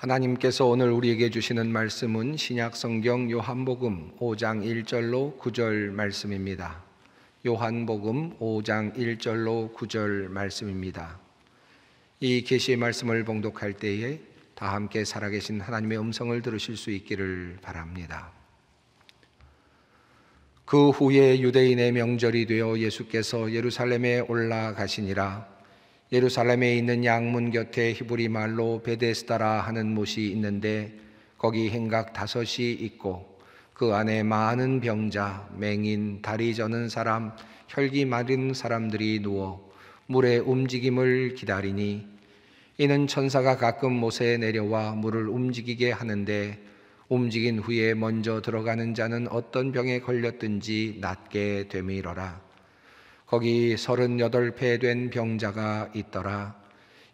하나님께서 오늘 우리에게 주시는 말씀은 신약 성경 요한복음 5장 1절로 9절 말씀입니다. 요한복음 5장 1절로 9절 말씀입니다. 이 계시의 말씀을 봉독할 때에 다 함께 살아계신 하나님의 음성을 들으실 수 있기를 바랍니다. 그 후에 유대인의 명절이 되어 예수께서 예루살렘에 올라가시니라 예루살렘에 있는 양문 곁에 히브리 말로 베데스다라 하는 못이 있는데 거기 행각 다섯이 있고 그 안에 많은 병자, 맹인, 다리 저는 사람, 혈기 마른 사람들이 누워 물의 움직임을 기다리니 이는 천사가 가끔 못에 내려와 물을 움직이게 하는데 움직인 후에 먼저 들어가는 자는 어떤 병에 걸렸든지 낫게 되미러라. 거기 서른여덟 폐된 병자가 있더라.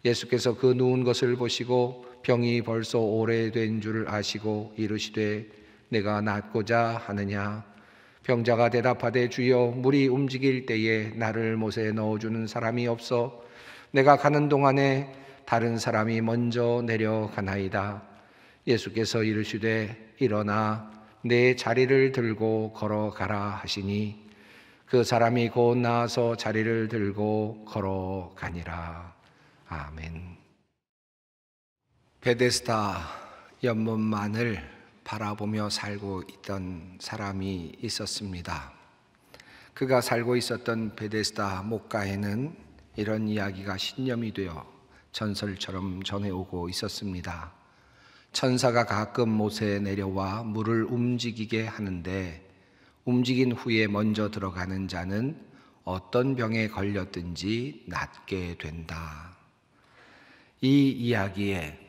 예수께서 그 누운 것을 보시고 병이 벌써 오래된 줄 아시고 이르시되 내가 낫고자 하느냐. 병자가 대답하되 주여 물이 움직일 때에 나를 못에 넣어주는 사람이 없어 내가 가는 동안에 다른 사람이 먼저 내려가나이다. 예수께서 이르시되 일어나 내 자리를 들고 걸어가라 하시니 그 사람이 곧 나와서 자리를 들고 걸어가니라. 아멘. 베데스다 연못만을 바라보며 살고 있던 사람이 있었습니다. 그가 살고 있었던 베데스다 목가에는 이런 이야기가 신념이 되어 전설처럼 전해오고 있었습니다. 천사가 가끔 못에 내려와 물을 움직이게 하는데 움직인 후에 먼저 들어가는 자는 어떤 병에 걸렸든지 낫게 된다. 이 이야기에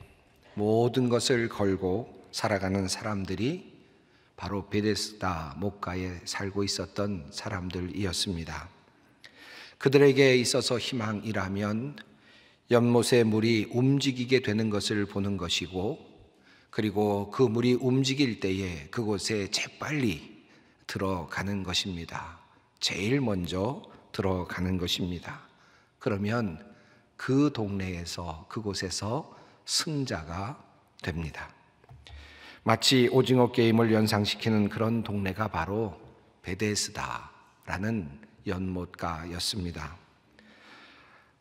모든 것을 걸고 살아가는 사람들이 바로 베데스다 목가에 살고 있었던 사람들이었습니다. 그들에게 있어서 희망이라면 연못의 물이 움직이게 되는 것을 보는 것이고 그리고 그 물이 움직일 때에 그곳에 재빨리 들어가는 것입니다. 제일 먼저 들어가는 것입니다. 그러면 그 동네에서 그곳에서 승자가 됩니다. 마치 오징어 게임을 연상시키는 그런 동네가 바로 베데스다라는 연못가였습니다.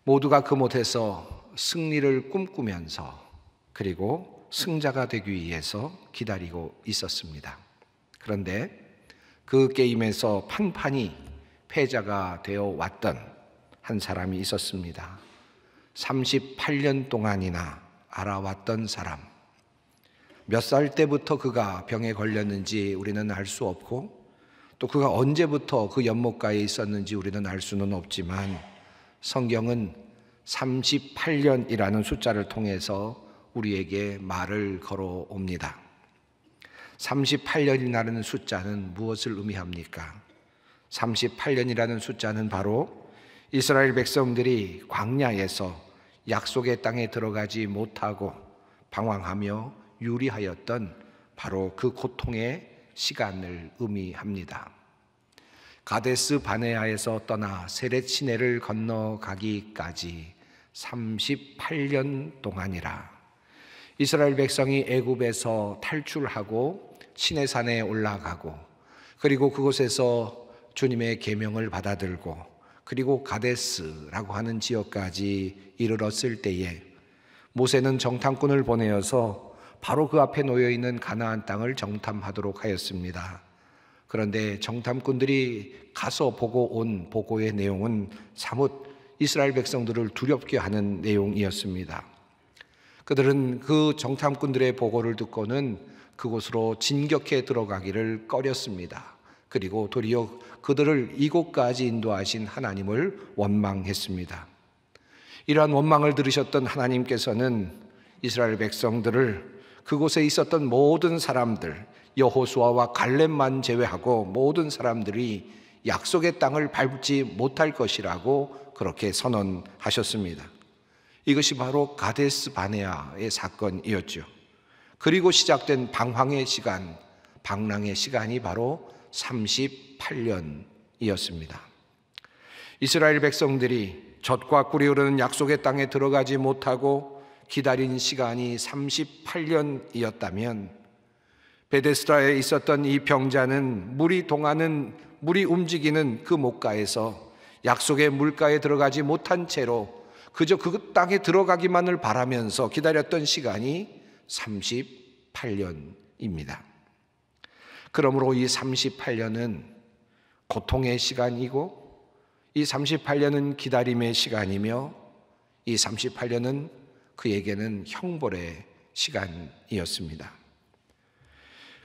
모두가 그 못에서 승리를 꿈꾸면서 그리고 승자가 되기 위해서 기다리고 있었습니다. 그런데 그 게임에서 판판이 패자가 되어 왔던 한 사람이 있었습니다. 38년 동안이나 알아왔던 사람. 몇 살 때부터 그가 병에 걸렸는지 우리는 알 수 없고 또 그가 언제부터 그 연못가에 있었는지 우리는 알 수는 없지만 성경은 38년이라는 숫자를 통해서 우리에게 말을 걸어 옵니다. 38년이라는 숫자는 무엇을 의미합니까? 38년이라는 숫자는 바로 이스라엘 백성들이 광야에서 약속의 땅에 들어가지 못하고 방황하며 유리하였던 바로 그 고통의 시간을 의미합니다. 가데스 바네아에서 떠나 세렛 시내를 건너가기까지 38년 동안이라 이스라엘 백성이 애굽에서 탈출하고 시내산에 올라가고 그리고 그곳에서 주님의 계명을 받아들고 그리고 가데스라고 하는 지역까지 이르렀을 때에 모세는 정탐꾼을 보내어서 바로 그 앞에 놓여 있는 가나안 땅을 정탐하도록 하였습니다. 그런데 정탐꾼들이 가서 보고 온 보고의 내용은 사뭇 이스라엘 백성들을 두렵게 하는 내용이었습니다. 그들은 그 정탐꾼들의 보고를 듣고는 그곳으로 진격해 들어가기를 꺼렸습니다. 그리고 도리어 그들을 이곳까지 인도하신 하나님을 원망했습니다. 이러한 원망을 들으셨던 하나님께서는 이스라엘 백성들을 그곳에 있었던 모든 사람들, 여호수아와 갈렙만 제외하고 모든 사람들이 약속의 땅을 밟지 못할 것이라고 그렇게 선언하셨습니다. 이것이 바로 가데스 바네아의 사건이었죠. 그리고 시작된 방황의 시간, 방랑의 시간이 바로 38년이었습니다. 이스라엘 백성들이 젖과 꿀이 흐르는 약속의 땅에 들어가지 못하고 기다린 시간이 38년이었다면 베데스다에 있었던 이 병자는 물이 동하는 물이 움직이는 그 목가에서 약속의 물가에 들어가지 못한 채로 그저 그 땅에 들어가기만을 바라면서 기다렸던 시간이 38년입니다. 그러므로 이 38년은 고통의 시간이고 이 38년은 기다림의 시간이며 이 38년은 그에게는 형벌의 시간이었습니다.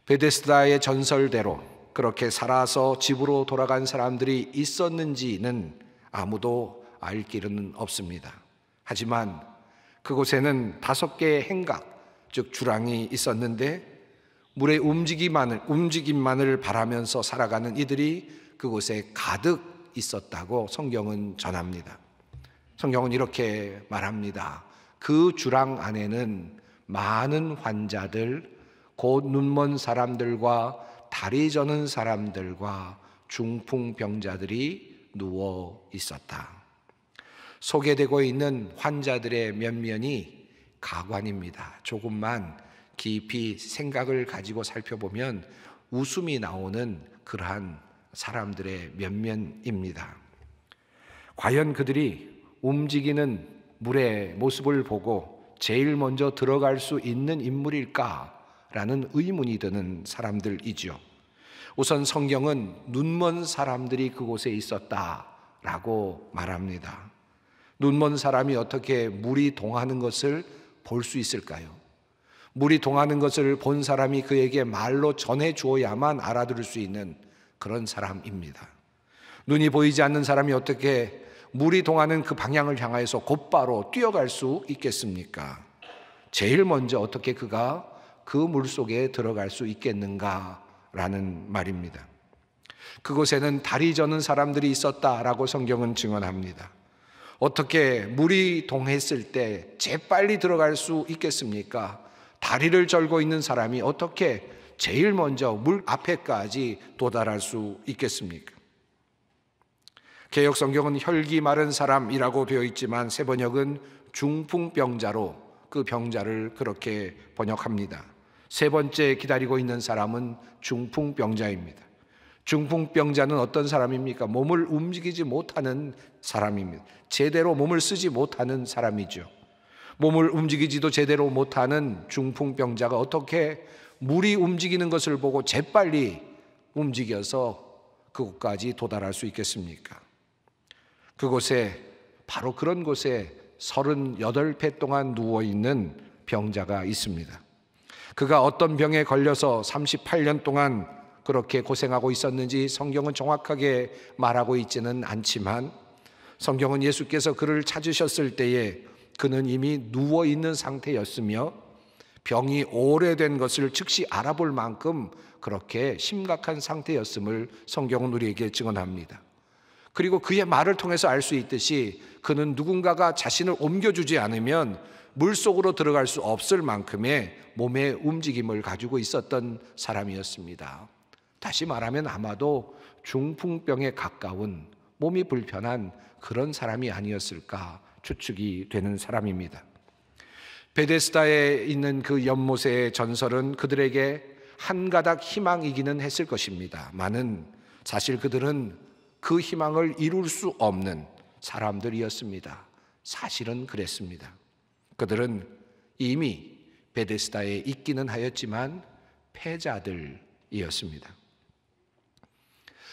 베데스다의 전설대로 그렇게 살아서 집으로 돌아간 사람들이 있었는지는 아무도 알 길은 없습니다. 하지만 그곳에는 다섯 개의 행각, 즉 주랑이 있었는데 물의 움직임만을, 움직임만을 바라면서 살아가는 이들이 그곳에 가득 있었다고 성경은 전합니다. 성경은 이렇게 말합니다. 그 주랑 안에는 많은 환자들, 곧 눈먼 사람들과 다리 저는 사람들과 중풍병자들이 누워 있었다. 소개되고 있는 환자들의 면면이 가관입니다. 조금만 깊이 생각을 가지고 살펴보면 웃음이 나오는 그러한 사람들의 면면입니다. 과연 그들이 움직이는 물의 모습을 보고 제일 먼저 들어갈 수 있는 인물일까라는 의문이 드는 사람들이죠. 우선 성경은 눈먼 사람들이 그곳에 있었다라고 말합니다. 눈먼 사람이 어떻게 물이 동하는 것을 볼 수 있을까요? 물이 동하는 것을 본 사람이 그에게 말로 전해 주어야만 알아들을 수 있는 그런 사람입니다. 눈이 보이지 않는 사람이 어떻게 물이 동하는 그 방향을 향하여서 곧바로 뛰어갈 수 있겠습니까? 제일 먼저 어떻게 그가 그 물 속에 들어갈 수 있겠는가라는 말입니다. 그곳에는 다리 저는 사람들이 있었다라고 성경은 증언합니다. 어떻게 물이 동했을 때 재빨리 들어갈 수 있겠습니까? 다리를 절고 있는 사람이 어떻게 제일 먼저 물 앞에까지 도달할 수 있겠습니까? 개혁 성경은 혈기 마른 사람이라고 되어 있지만 세 번역은 중풍병자로 그 병자를 그렇게 번역합니다. 세 번째 기다리고 있는 사람은 중풍병자입니다. 중풍병자는 어떤 사람입니까? 몸을 움직이지 못하는 사람입니다. 제대로 몸을 쓰지 못하는 사람이죠. 몸을 움직이지도 제대로 못하는 중풍병자가 어떻게 물이 움직이는 것을 보고 재빨리 움직여서 그곳까지 도달할 수 있겠습니까? 그곳에 바로 그런 곳에 38배 동안 누워 있는 병자가 있습니다. 그가 어떤 병에 걸려서 38년 동안 그렇게 고생하고 있었는지 성경은 정확하게 말하고 있지는 않지만 성경은 예수께서 그를 찾으셨을 때에 그는 이미 누워 있는 상태였으며 병이 오래된 것을 즉시 알아볼 만큼 그렇게 심각한 상태였음을 성경은 우리에게 증언합니다. 그리고 그의 말을 통해서 알 수 있듯이 그는 누군가가 자신을 옮겨주지 않으면 물 속으로 들어갈 수 없을 만큼의 몸의 움직임을 가지고 있었던 사람이었습니다. 다시 말하면 아마도 중풍병에 가까운 몸이 불편한 그런 사람이 아니었을까 추측이 되는 사람입니다. 베데스다에 있는 그 연못의 전설은 그들에게 한 가닥 희망이기는 했을 것입니다. 많은 사실 그들은 그 희망을 이룰 수 없는 사람들이었습니다. 사실은 그랬습니다. 그들은 이미 베데스다에 있기는 하였지만 패자들이었습니다.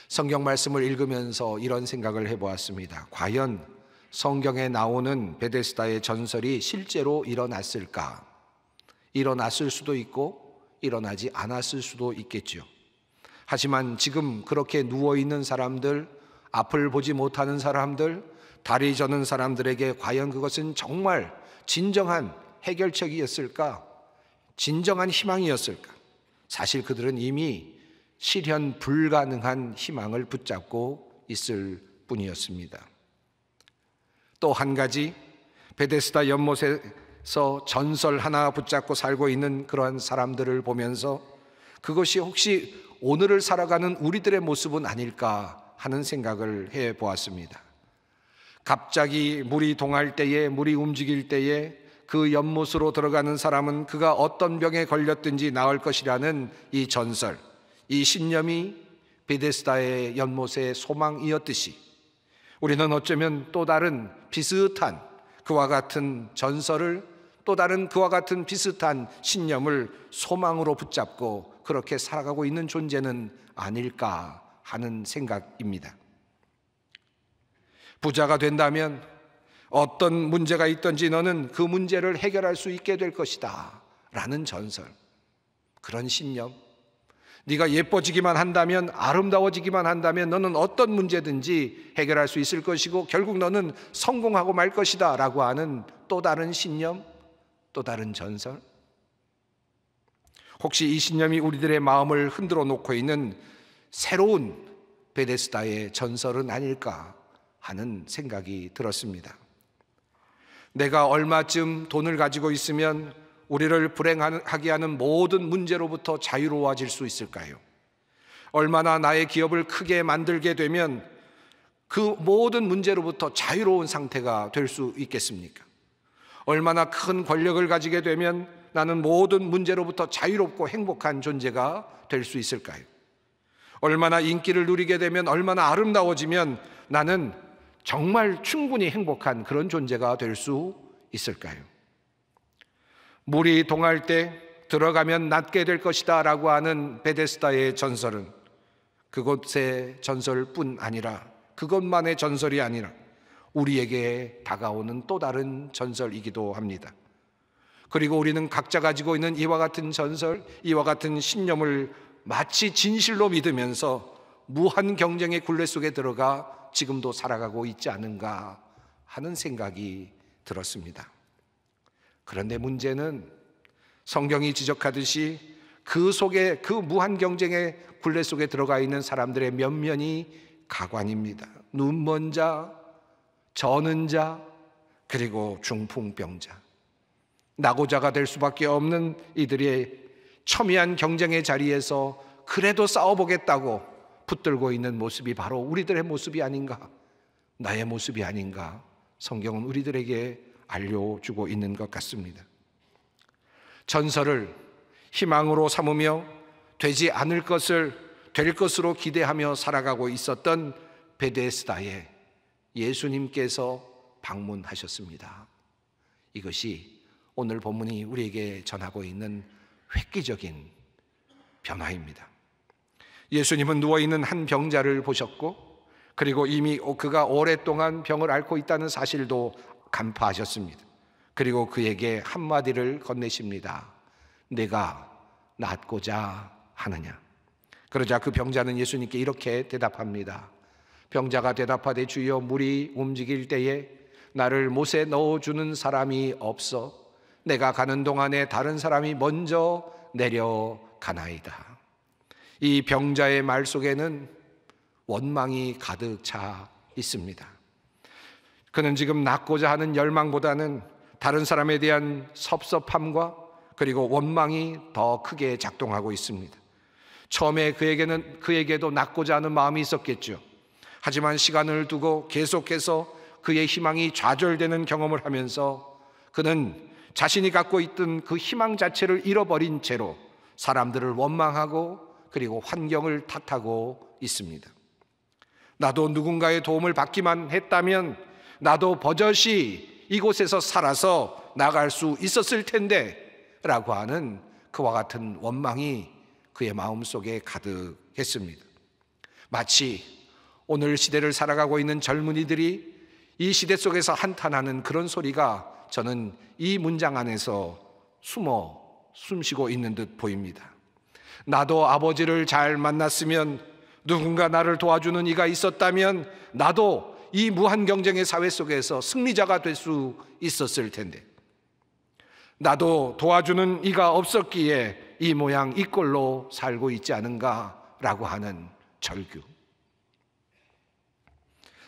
성경 말씀을 읽으면서 이런 생각을 해보았습니다. 과연 성경에 나오는 베데스다의 전설이 실제로 일어났을까? 일어났을 수도 있고 일어나지 않았을 수도 있겠죠. 하지만 지금 그렇게 누워 있는 사람들, 앞을 보지 못하는 사람들, 다리 저는 사람들에게 과연 그것은 정말 진정한 해결책이었을까? 진정한 희망이었을까? 사실 그들은 이미 실현 불가능한 희망을 붙잡고 있을 뿐이었습니다. 또 한 가지 베데스다 연못에서 전설 하나 붙잡고 살고 있는 그러한 사람들을 보면서 그것이 혹시 오늘을 살아가는 우리들의 모습은 아닐까 하는 생각을 해 보았습니다. 갑자기 물이 동할 때에 물이 움직일 때에 그 연못으로 들어가는 사람은 그가 어떤 병에 걸렸든지 나을 것이라는 이 전설, 이 신념이 베데스다의 연못의 소망이었듯이 우리는 어쩌면 또 다른 비슷한 그와 같은 전설을 또 다른 그와 같은 비슷한 신념을 소망으로 붙잡고 그렇게 살아가고 있는 존재는 아닐까 하는 생각입니다. 부자가 된다면 어떤 문제가 있든지 너는 그 문제를 해결할 수 있게 될 것이다. 라는 전설. 그런 신념. 네가 예뻐지기만 한다면 아름다워지기만 한다면 너는 어떤 문제든지 해결할 수 있을 것이고 결국 너는 성공하고 말 것이다 라고 하는 또 다른 신념, 또 다른 전설. 혹시 이 신념이 우리들의 마음을 흔들어 놓고 있는 새로운 베데스다의 전설은 아닐까 하는 생각이 들었습니다. 내가 얼마쯤 돈을 가지고 있으면 우리를 불행하게 하는 모든 문제로부터 자유로워질 수 있을까요? 얼마나 나의 기업을 크게 만들게 되면 그 모든 문제로부터 자유로운 상태가 될 수 있겠습니까? 얼마나 큰 권력을 가지게 되면 나는 모든 문제로부터 자유롭고 행복한 존재가 될 수 있을까요? 얼마나 인기를 누리게 되면 얼마나 아름다워지면 나는 정말 충분히 행복한 그런 존재가 될 수 있을까요? 물이 동할 때 들어가면 낫게 될 것이다 라고 하는 베데스다의 전설은 그곳의 전설뿐 아니라 그것만의 전설이 아니라 우리에게 다가오는 또 다른 전설이기도 합니다. 그리고 우리는 각자 가지고 있는 이와 같은 전설, 이와 같은 신념을 마치 진실로 믿으면서 무한 경쟁의 굴레 속에 들어가 지금도 살아가고 있지 않은가 하는 생각이 들었습니다. 그런데 문제는 성경이 지적하듯이 그 속에 그 무한 경쟁의 굴레 속에 들어가 있는 사람들의 면면이 가관입니다. 눈먼 자, 저는 자, 그리고 중풍병자. 낙오자가 될 수밖에 없는 이들의 첨예한 경쟁의 자리에서 그래도 싸워보겠다고 붙들고 있는 모습이 바로 우리들의 모습이 아닌가, 나의 모습이 아닌가, 성경은 우리들에게 알려주고 있는 것 같습니다. 전설을 희망으로 삼으며 되지 않을 것을 될 것으로 기대하며 살아가고 있었던 베데스다에 예수님께서 방문하셨습니다. 이것이 오늘 본문이 우리에게 전하고 있는 획기적인 변화입니다. 예수님은 누워있는 한 병자를 보셨고 그리고 이미 그가 오랫동안 병을 앓고 있다는 사실도 간파하셨습니다. 그리고 그에게 한마디를 건네십니다. 내가 낫고자 하느냐. 그러자 그 병자는 예수님께 이렇게 대답합니다. 병자가 대답하되 주여 물이 움직일 때에 나를 못에 넣어주는 사람이 없어 내가 가는 동안에 다른 사람이 먼저 내려가나이다. 이 병자의 말 속에는 원망이 가득 차 있습니다. 그는 지금 낫고자 하는 열망보다는 다른 사람에 대한 섭섭함과 그리고 원망이 더 크게 작동하고 있습니다. 처음에 그에게는 그에게도 낫고자 하는 마음이 있었겠죠. 하지만 시간을 두고 계속해서 그의 희망이 좌절되는 경험을 하면서 그는 자신이 갖고 있던 그 희망 자체를 잃어버린 채로 사람들을 원망하고 그리고 환경을 탓하고 있습니다. 나도 누군가의 도움을 받기만 했다면 나도 버젓이 이곳에서 살아서 나갈 수 있었을 텐데 라고 하는 그와 같은 원망이 그의 마음 속에 가득했습니다. 마치 오늘 시대를 살아가고 있는 젊은이들이 이 시대 속에서 한탄하는 그런 소리가 저는 이 문장 안에서 숨어 숨쉬고 있는 듯 보입니다. 나도 아버지를 잘 만났으면 누군가 나를 도와주는 이가 있었다면 나도 이 무한 경쟁의 사회 속에서 승리자가 될 수 있었을 텐데 나도 도와주는 이가 없었기에 이 모양 이 꼴로 살고 있지 않은가라고 하는 절규.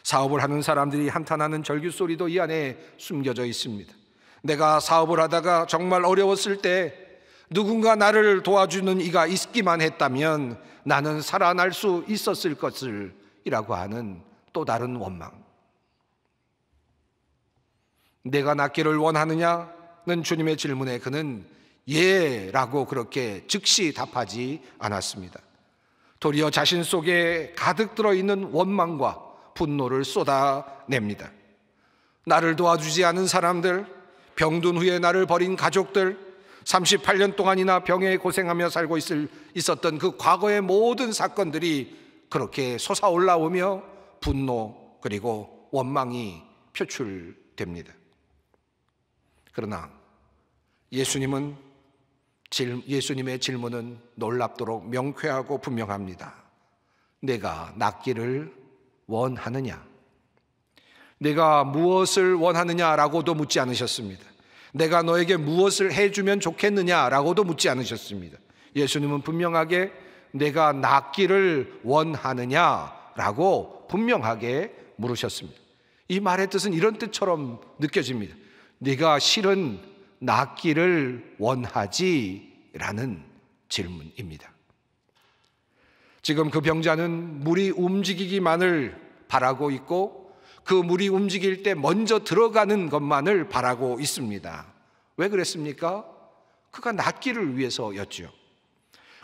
사업을 하는 사람들이 한탄하는 절규 소리도 이 안에 숨겨져 있습니다. 내가 사업을 하다가 정말 어려웠을 때 누군가 나를 도와주는 이가 있기만 했다면 나는 살아날 수 있었을 것을 이라고 하는 또 다른 원망. 내가 낫기를 원하느냐? 주님의 질문에 그는 예 라고 그렇게 즉시 답하지 않았습니다. 도리어 자신 속에 가득 들어있는 원망과 분노를 쏟아냅니다. 나를 도와주지 않은 사람들, 병든 후에 나를 버린 가족들, 38년 동안이나 병에 고생하며 살고 있을, 있었던 그 과거의 모든 사건들이 그렇게 솟아올라오며 분노 그리고 원망이 표출됩니다. 그러나 예수님은 예수님의 질문은 놀랍도록 명쾌하고 분명합니다. 내가 낫기를 원하느냐? 내가 무엇을 원하느냐라고도 묻지 않으셨습니다. 내가 너에게 무엇을 해주면 좋겠느냐라고도 묻지 않으셨습니다. 예수님은 분명하게 내가 낫기를 원하느냐 라고 분명하게 물으셨습니다. 이 말의 뜻은 이런 뜻처럼 느껴집니다. 네가 실은 낫기를 원하지 라는 질문입니다. 지금 그 병자는 물이 움직이기만을 바라고 있고 그 물이 움직일 때 먼저 들어가는 것만을 바라고 있습니다. 왜 그랬습니까? 그가 낫기를 위해서였죠.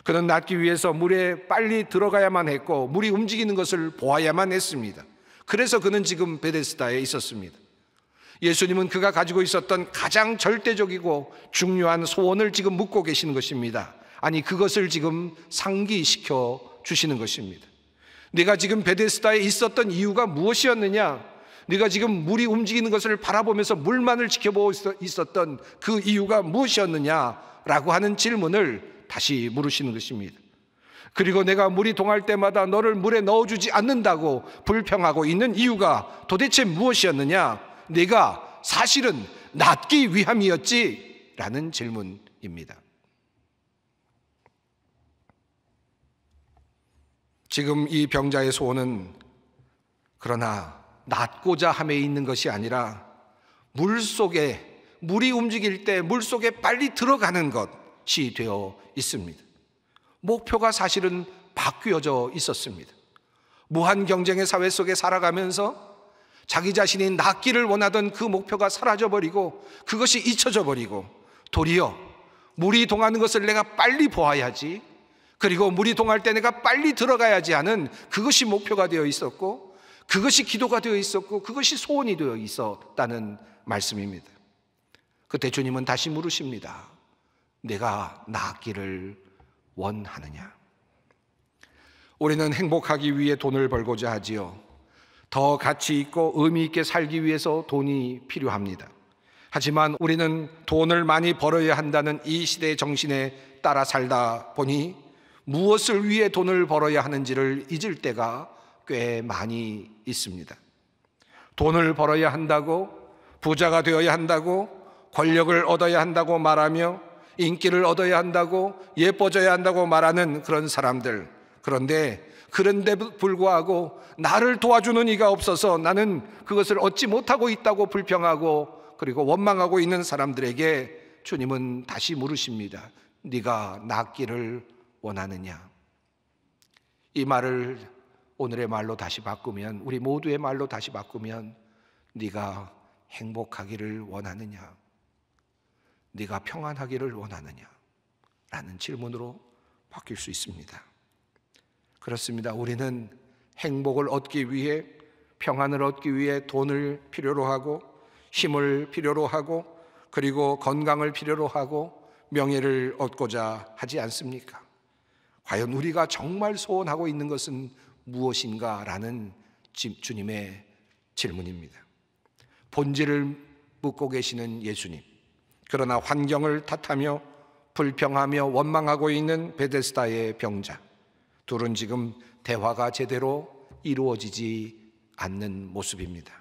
그는 낫기 위해서 물에 빨리 들어가야만 했고 물이 움직이는 것을 보아야만 했습니다. 그래서 그는 지금 베데스다에 있었습니다. 예수님은 그가 가지고 있었던 가장 절대적이고 중요한 소원을 지금 묻고 계시는 것입니다. 아니 그것을 지금 상기시켜 주시는 것입니다. 네가 지금 베데스다에 있었던 이유가 무엇이었느냐? 네가 지금 물이 움직이는 것을 바라보면서 물만을 지켜보고 있었던 그 이유가 무엇이었느냐? 라고 하는 질문을 다시 물으시는 것입니다. 그리고 내가 물이 동할 때마다 너를 물에 넣어주지 않는다고 불평하고 있는 이유가 도대체 무엇이었느냐? 네가 사실은 낫기 위함이었지? 라는 질문입니다. 지금 이 병자의 소원은 그러나 낫고자 함에 있는 것이 아니라 물 속에 물이 움직일 때 물 속에 빨리 들어가는 것 이 되어 있습니다. 목표가 사실은 바뀌어져 있었습니다. 무한 경쟁의 사회 속에 살아가면서 자기 자신이 낫기를 원하던 그 목표가 사라져 버리고 그것이 잊혀져 버리고 도리어 물이 동하는 것을 내가 빨리 보아야지 그리고 물이 동할 때 내가 빨리 들어가야지 하는 그것이 목표가 되어 있었고 그것이 기도가 되어 있었고 그것이 소원이 되어 있었다는 말씀입니다. 그때 주님은 다시 물으십니다. 내가 낫기를 원하느냐? 우리는 행복하기 위해 돈을 벌고자 하지요. 더 가치 있고 의미 있게 살기 위해서 돈이 필요합니다. 하지만 우리는 돈을 많이 벌어야 한다는 이 시대의 정신에 따라 살다 보니 무엇을 위해 돈을 벌어야 하는지를 잊을 때가 꽤 많이 있습니다. 돈을 벌어야 한다고, 부자가 되어야 한다고, 권력을 얻어야 한다고 말하며 인기를 얻어야 한다고, 예뻐져야 한다고 말하는 그런 사람들. 그런데 그런데 불구하고 나를 도와주는 이가 없어서 나는 그것을 얻지 못하고 있다고 불평하고 그리고 원망하고 있는 사람들에게 주님은 다시 물으십니다. 네가 낫기를 원하느냐? 이 말을 오늘의 말로 다시 바꾸면 우리 모두의 말로 다시 바꾸면 네가 행복하기를 원하느냐? 네가 평안하기를 원하느냐? 라는 질문으로 바뀔 수 있습니다. 그렇습니다. 우리는 행복을 얻기 위해 평안을 얻기 위해 돈을 필요로 하고 힘을 필요로 하고 그리고 건강을 필요로 하고 명예를 얻고자 하지 않습니까? 과연 우리가 정말 소원하고 있는 것은 무엇인가? 라는 주님의 질문입니다. 본질을 묻고 계시는 예수님. 그러나 환경을 탓하며 불평하며 원망하고 있는 베데스다의 병자. 둘은 지금 대화가 제대로 이루어지지 않는 모습입니다.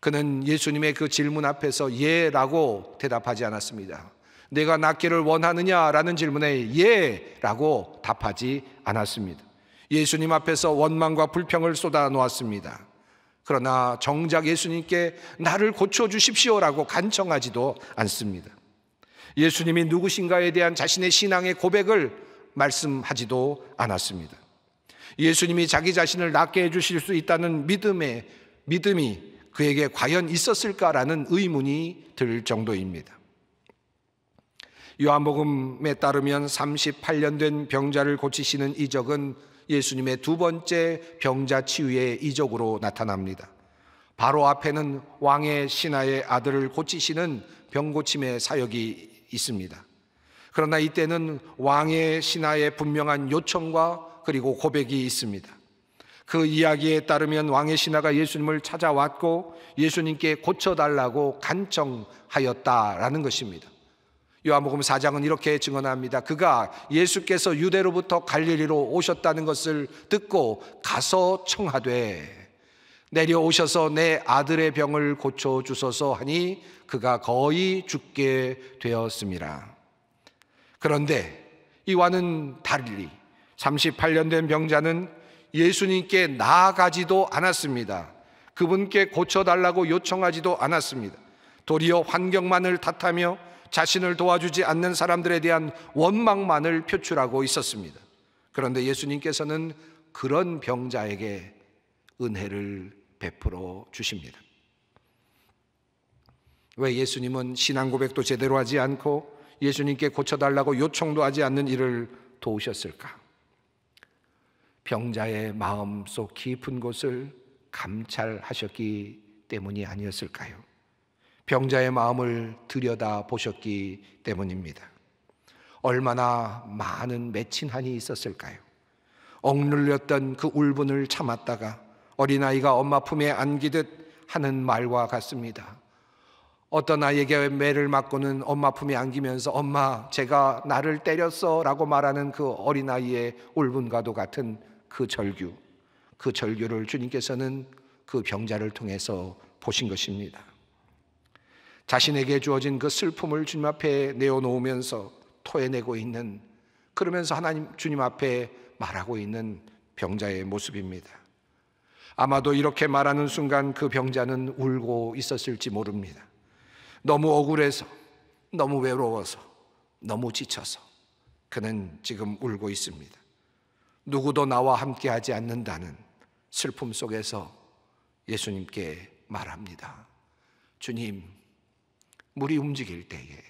그는 예수님의 그 질문 앞에서 예라고 대답하지 않았습니다. 내가 낫기를 원하느냐라는 질문에 예! 라고 답하지 않았습니다. 예수님 앞에서 원망과 불평을 쏟아 놓았습니다. 그러나 정작 예수님께 나를 고쳐주십시오라고 간청하지도 않습니다. 예수님이 누구신가에 대한 자신의 신앙의 고백을 말씀하지도 않았습니다. 예수님이 자기 자신을 낫게 해주실 수 있다는 믿음의 믿음이 그에게 과연 있었을까라는 의문이 들 정도입니다. 요한복음에 따르면 38년 된 병자를 고치시는 이적은 예수님의 두 번째 병자 치유의 이적으로 나타납니다. 바로 앞에는 왕의 신하의 아들을 고치시는 병고침의 사역이 있습니다. 그러나 이때는 왕의 신하의 분명한 요청과 그리고 고백이 있습니다. 그 이야기에 따르면 왕의 신하가 예수님을 찾아왔고 예수님께 고쳐달라고 간청하였다라는 것입니다. 요한복음 4장은 이렇게 증언합니다. 그가 예수께서 유대로부터 갈릴리로 오셨다는 것을 듣고 가서 청하되 내려오셔서 내 아들의 병을 고쳐 주소서 하니 그가 거의 죽게 되었습니다. 그런데 이와는 달리 38년 된 병자는 예수님께 나아가지도 않았습니다. 그분께 고쳐달라고 요청하지도 않았습니다. 도리어 환경만을 탓하며 자신을 도와주지 않는 사람들에 대한 원망만을 표출하고 있었습니다. 그런데 예수님께서는 그런 병자에게 은혜를 베풀어 주십니다. 왜 예수님은 신앙 고백도 제대로 하지 않고 예수님께 고쳐달라고 요청도 하지 않는 일을 도우셨을까? 병자의 마음 속 깊은 곳을 감찰하셨기 때문이 아니었을까요? 병자의 마음을 들여다 보셨기 때문입니다. 얼마나 많은 맺힌 한이 있었을까요? 억눌렸던 그 울분을 참았다가 어린아이가 엄마 품에 안기듯 하는 말과 같습니다. 어떤 아이에게 매를 맞고는 엄마 품에 안기면서 엄마 제가 나를 때렸어 라고 말하는 그 어린아이의 울분과도 같은 그 절규 그 절규를 주님께서는 그 병자를 통해서 보신 것입니다. 자신에게 주어진 그 슬픔을 주님 앞에 내어놓으면서 토해내고 있는 그러면서 하나님 주님 앞에 말하고 있는 병자의 모습입니다. 아마도 이렇게 말하는 순간 그 병자는 울고 있었을지 모릅니다. 너무 억울해서, 너무 외로워서, 너무 지쳐서 그는 지금 울고 있습니다. 누구도 나와 함께 하지 않는다는 슬픔 속에서 예수님께 말합니다. 주님, 물이 움직일 때에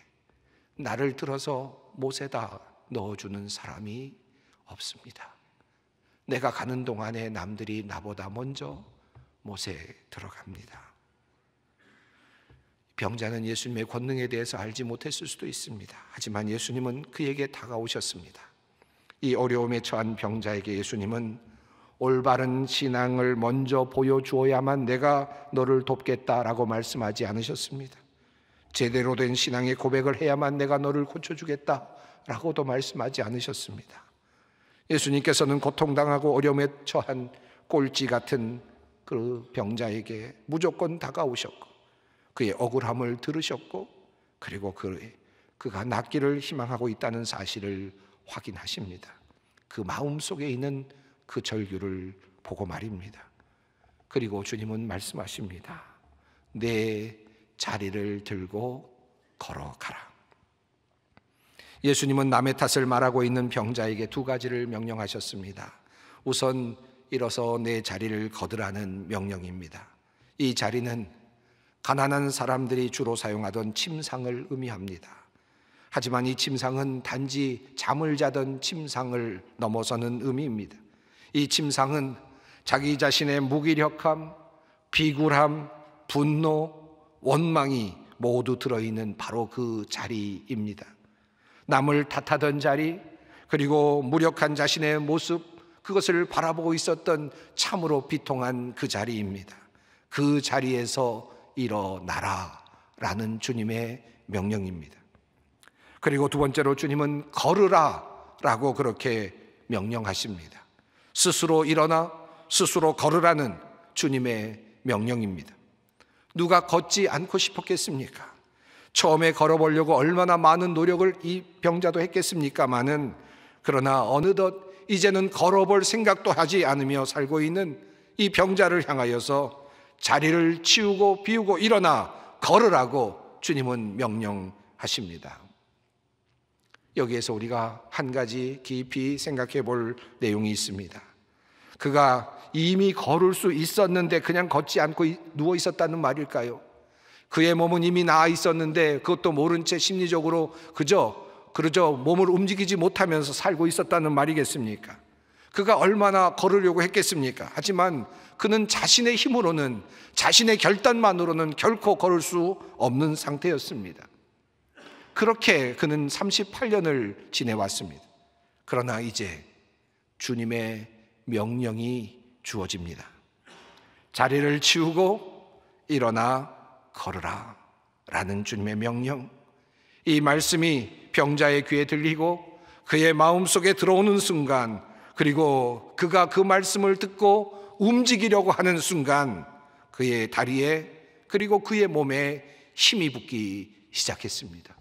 나를 들어서 못에다 넣어주는 사람이 없습니다. 내가 가는 동안에 남들이 나보다 먼저 못에 들어갑니다. 병자는 예수님의 권능에 대해서 알지 못했을 수도 있습니다. 하지만 예수님은 그에게 다가오셨습니다. 이 어려움에 처한 병자에게 예수님은 올바른 신앙을 먼저 보여주어야만 내가 너를 돕겠다라고 말씀하지 않으셨습니다. 제대로 된 신앙의 고백을 해야만 내가 너를 고쳐주겠다. 라고도 말씀하지 않으셨습니다. 예수님께서는 고통당하고 어려움에 처한 꼴찌 같은 그 병자에게 무조건 다가오셨고 그의 억울함을 들으셨고 그리고 그, 그가 낫기를 희망하고 있다는 사실을 확인하십니다. 그 마음 속에 있는 그 절규를 보고 말입니다. 그리고 주님은 말씀하십니다. 내 자리를 들고 걸어가라. 예수님은 남의 탓을 말하고 있는 병자에게 두 가지를 명령하셨습니다. 우선 일어서 내 자리를 거두라는 명령입니다. 이 자리는 가난한 사람들이 주로 사용하던 침상을 의미합니다. 하지만 이 침상은 단지 잠을 자던 침상을 넘어서는 의미입니다. 이 침상은 자기 자신의 무기력함, 비굴함, 분노, 원망이 모두 들어있는 바로 그 자리입니다. 남을 탓하던 자리, 그리고 무력한 자신의 모습, 그것을 바라보고 있었던 참으로 비통한 그 자리입니다. 그 자리에서 일어나라 라는 주님의 명령입니다. 그리고 두 번째로 주님은 걸으라 라고 그렇게 명령하십니다. 스스로 일어나 스스로 걸으라는 주님의 명령입니다. 누가 걷지 않고 싶었겠습니까? 처음에 걸어보려고 얼마나 많은 노력을 이 병자도 했겠습니까마는 그러나 어느덧 이제는 걸어볼 생각도 하지 않으며 살고 있는 이 병자를 향하여서 자리를 치우고 비우고 일어나 걸으라고 주님은 명령하십니다. 여기에서 우리가 한 가지 깊이 생각해 볼 내용이 있습니다. 그가 이미 걸을 수 있었는데 그냥 걷지 않고 누워 있었다는 말일까요? 그의 몸은 이미 나아 있었는데 그것도 모른 채 심리적으로 그저 그러죠 몸을 움직이지 못하면서 살고 있었다는 말이겠습니까? 그가 얼마나 걸으려고 했겠습니까? 하지만 그는 자신의 힘으로는 자신의 결단만으로는 결코 걸을 수 없는 상태였습니다. 그렇게 그는 38년을 지내왔습니다. 그러나 이제 주님의 명령이 주어집니다. 자리를 치우고 일어나 걸으라. 라는 주님의 명령. 이 말씀이 병자의 귀에 들리고 그의 마음 속에 들어오는 순간 그리고 그가 그 말씀을 듣고 움직이려고 하는 순간 그의 다리에 그리고 그의 몸에 힘이 붙기 시작했습니다.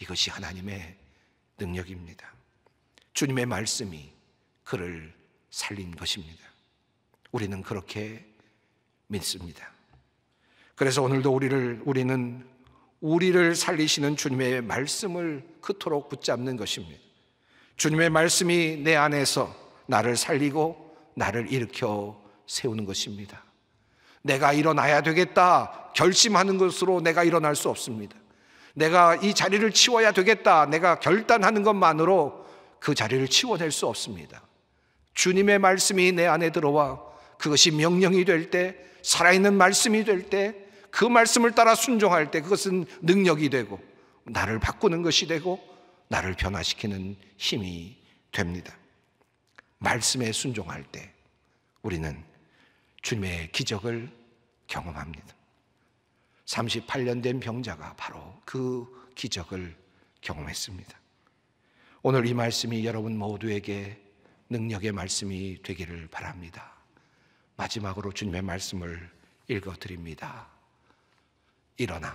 이것이 하나님의 능력입니다. 주님의 말씀이 그를 살린 것입니다. 우리는 그렇게 믿습니다. 그래서 오늘도 우리를 우리는 우리를 살리시는 주님의 말씀을 그토록 붙잡는 것입니다. 주님의 말씀이 내 안에서 나를 살리고 나를 일으켜 세우는 것입니다. 내가 일어나야 되겠다 결심하는 것으로 내가 일어날 수 없습니다. 내가 이 자리를 치워야 되겠다 내가 결단하는 것만으로 그 자리를 치워낼 수 없습니다. 주님의 말씀이 내 안에 들어와 그것이 명령이 될 때, 살아있는 말씀이 될 때, 그 말씀을 따라 순종할 때 그것은 능력이 되고 나를 바꾸는 것이 되고 나를 변화시키는 힘이 됩니다. 말씀에 순종할 때 우리는 주님의 기적을 경험합니다. 38년 된 병자가 바로 그 기적을 경험했습니다. 오늘 이 말씀이 여러분 모두에게 능력의 말씀이 되기를 바랍니다. 마지막으로 주님의 말씀을 읽어 드립니다. 일어나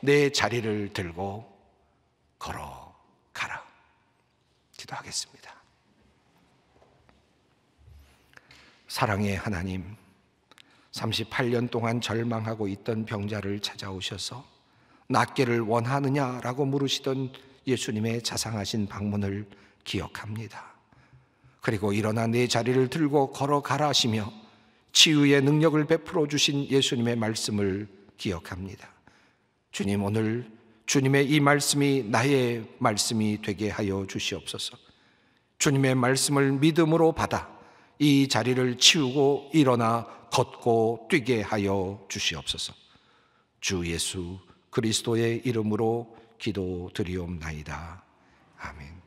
내 자리를 들고 걸어가라. 기도하겠습니다. 사랑의 하나님, 38년 동안 절망하고 있던 병자를 찾아오셔서 낫기를 원하느냐라고 물으시던 예수님의 자상하신 방문을 기억합니다. 그리고 일어나 내 자리를 들고 걸어가라 하시며 치유의 능력을 베풀어 주신 예수님의 말씀을 기억합니다. 주님 오늘 주님의 이 말씀이 나의 말씀이 되게 하여 주시옵소서. 주님의 말씀을 믿음으로 받아 이 자리를 치우고 일어나 걷고 뛰게 하여 주시옵소서. 주 예수 그리스도의 이름으로 기도드리옵나이다. 아멘.